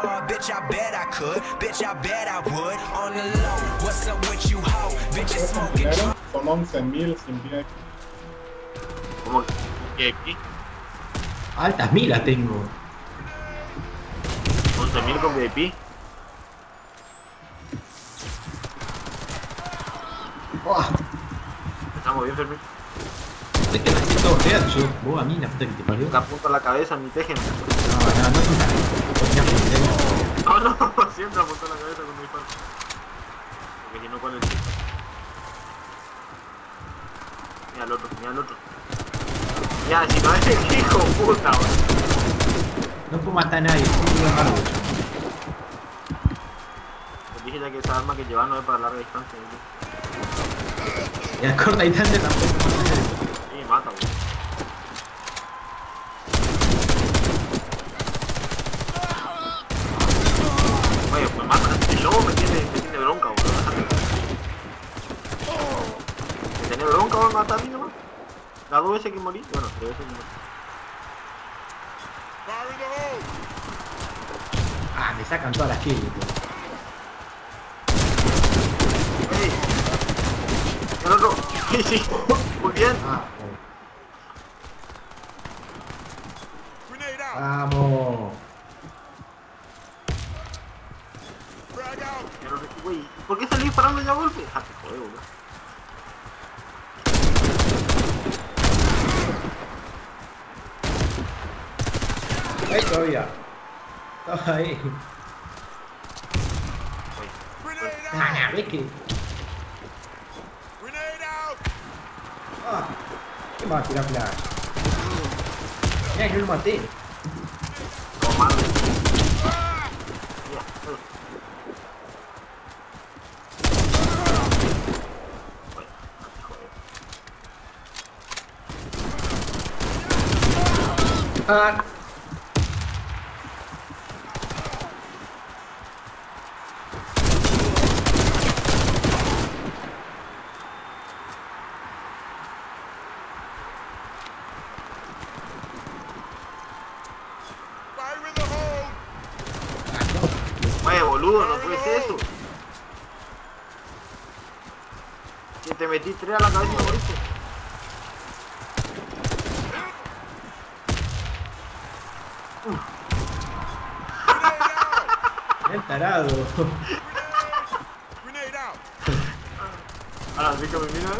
Uh, bitch, I bet I could. Bitch, I bet I would. On the low, what's up with you, hoe? Bitches smoking. Primero, son 11.000 sin VIP. ¿Cómo que aquí? Altas milas tengo. 11.000 con VIP. Oh, Estamos bien, Fermín. es que necesito voltear yo. Vos a mí la puta que te parió. Te apunto a la cabeza, ni tejen. No, no, no, no. No, siempre apunto a la cabeza cuando disparo. Porque si no, ¿cuál es el? Mira al otro, mira al otro. Ya, si no es el hijo puta, weón. No puedo matar a nadie. soy un árbol. Te dije ya que esa arma que llevas no es para larga distancia. ¿sí? Y a corta distancia tampoco. Sí, mata, weón. Oye, pues mata. El lobo me tiene, me tiene bronca, weón. Me tiene bronca, weón, mata a mí nomás. Las dos veces que morí, bueno, tres veces que morí. Ah, me sacan todas las kills. ¡Ey! ¡El otro! ¡Sí, sí! Muy bien. Ah, oh. Vamos. ¿por qué salí disparando ya a golpe? Ah, te joder, weón. Ahí todavía. Estaba ahí. Ah, ves que. Ah, ¿qué me va a tirar flash? Mira que no lo maté. No mames. Ya, eh. Bueno, ah, te joder. Ah. Oye, boludo, no puede ser eso. Que te metí tres a la cabeza y moriste. El tarado. Ahora sí que me mira.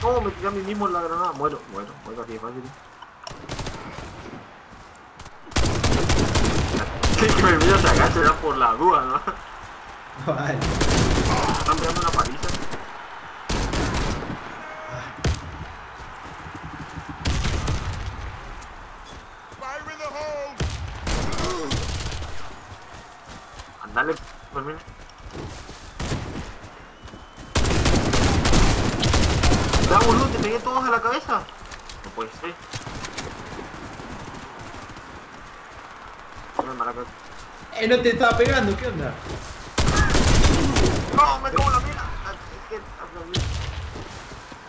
¿Cómo me tiré a mí mismo en la granada? Muero, muero, muero de fácil. Que me mira se agacha por la duda, ¿no? Vale. Están pegando una paliza. Andale, Fermín. Ya, boludo, te pegué todos a la cabeza. No puede ser. Eh, no te estaba pegando, ¿qué onda? ¡No! ¡Me como la mina! Es que aplaudí.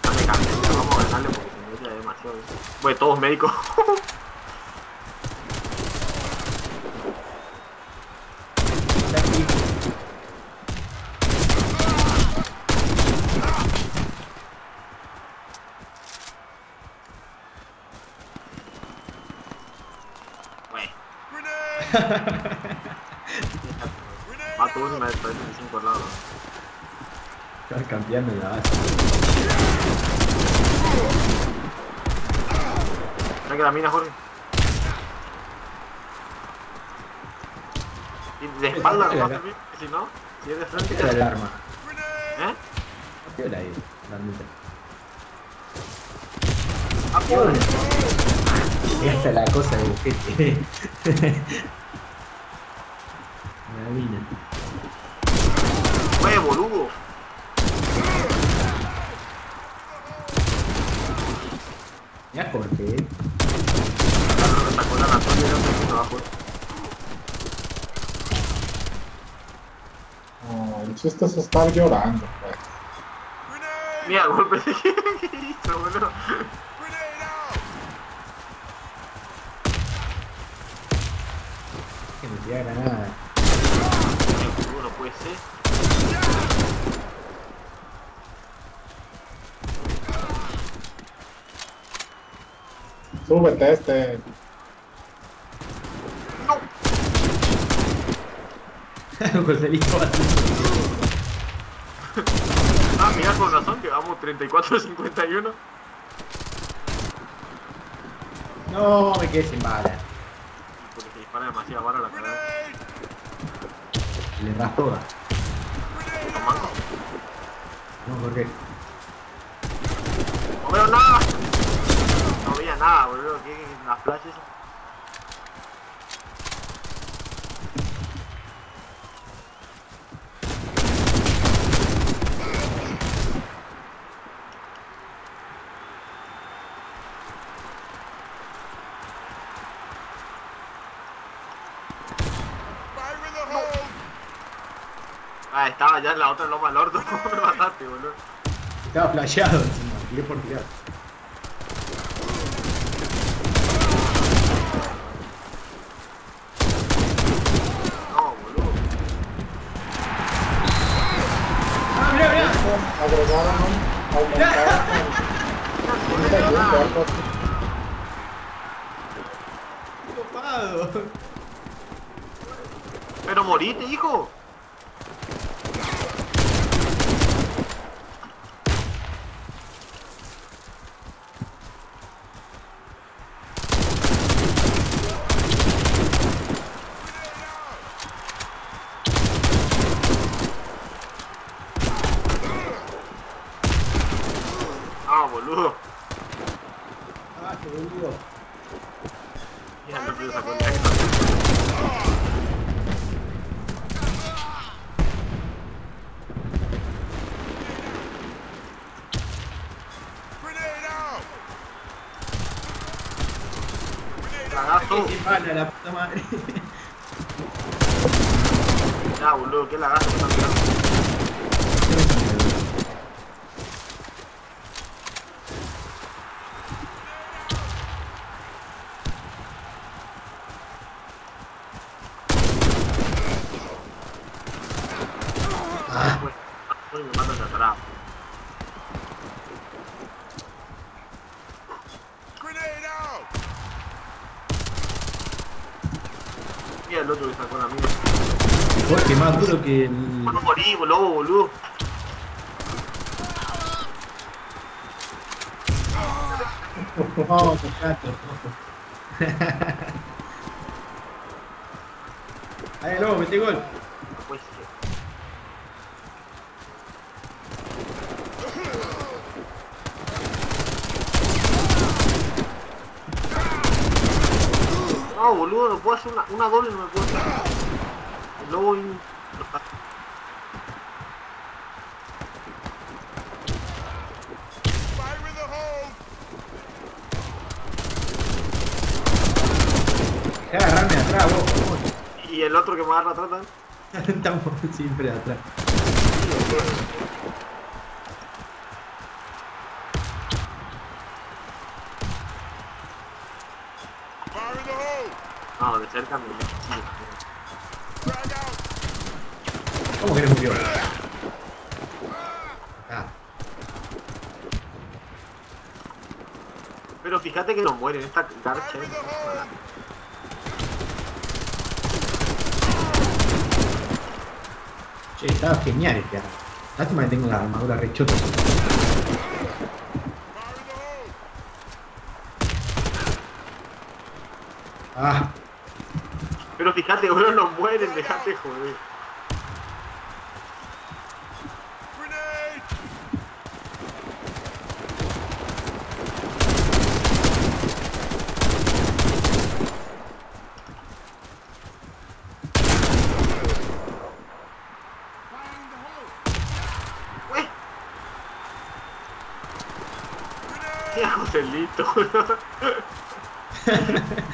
Me ya vamos a ganarle porque se me demasiado. Voy todos médicos. Está aquí. Bueno. Mato uno y me desparecen en cinco lados. Estaba cambiando en la base. Mira que la mina, Jorge. Y de espalda, no va a servir, si no, si es de frente, Esa es el arma. ¿eh? Piola ahí, la armita. ¡Ah, piola! Esta es la cosa de mina. ¡Oye, boludo! Ya corté. Claro, me sacó la y sé abajo. No, el chiste es estar llorando, pues. Mira, golpe de ¿qué hizo, boludo? Que me tira granada. Boludo, no puede ser. Súbete este. Joselito. Ah, mira, con razón, que vamos 34-51. No, me quedé sin bala. Porque se dispara demasiado bala la cara. Le das toda. Tomando. No, ¿por qué? No veo nada. No veía nada, boludo. ¿Qué? Las flashes. Ah, estaba ya en la otra loma del orto. ¿Cómo me mataste, boludo? Estaba flasheado encima, tiré por tirar. No, boludo. ¡Ah, mirá, mirá! Agregaron, aumentaron. ¡Copado! Pero morite, hijo. Boludo. ¡Ah, qué boludo! Ya no puedo sacar esto. Lagazo. ¡Sin bala, la puta madre! Ya, boludo, qué lagazo que están tirando. Uy, me matan de atrás. Mira el otro que sacó la mía. Porque más duro que el. No morí, boludo, boludo. Oh, qué chato. Ahí luego, metí gol. No, boludo, no puedo hacer una, una doble, no me puedo hacer. El lobo de agarrarme atrás, vos. Y el otro que me agarra atrás también. Estamos siempre atrás. No, de cerca me. ¿Cómo que no murió? Ah, Pero fíjate que no muere en esta garcha. ¿eh? che, estaba genial este arma. Lástima que tengo la armadura rechota. Ah, Pero fíjate, boludo, no mueren, dejate joder. Joselito.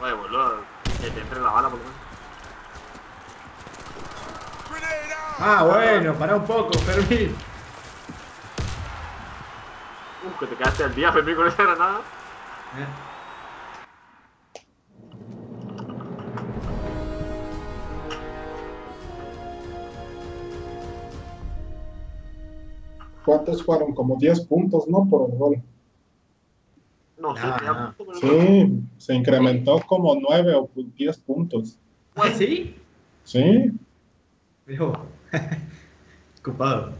Oye, boludo, que te entre la bala por lo menos. ah, bueno, pará un poco, Fermín. Uh, que te quedaste al día, Fermín, con esa granada. Eh. ¿Cuántos fueron? Como 10 puntos, ¿no? Por el gol. No sé, Ah. Sí, se incrementó como 9 o 10 puntos. ¿Ah, sí? Sí, Dijo. Ocupado.